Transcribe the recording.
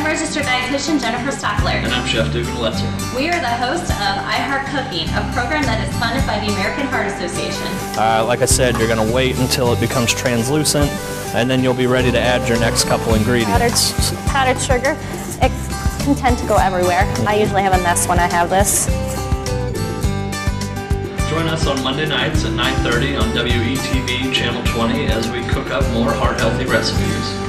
I'm registered dietitian Jennifer Stachler. And I'm Chef Dugan Wetzel. We are the host of I Heart Cooking, a program that is funded by the American Heart Association. Uh, like I said, you're going to wait until it becomes translucent, and then you'll be ready to add your next couple ingredients. Powdered, powdered sugar. It can tend to go everywhere. I usually have a mess when I have this. Join us on Monday nights at 9.30 on WETV Channel 20 as we cook up more heart-healthy recipes.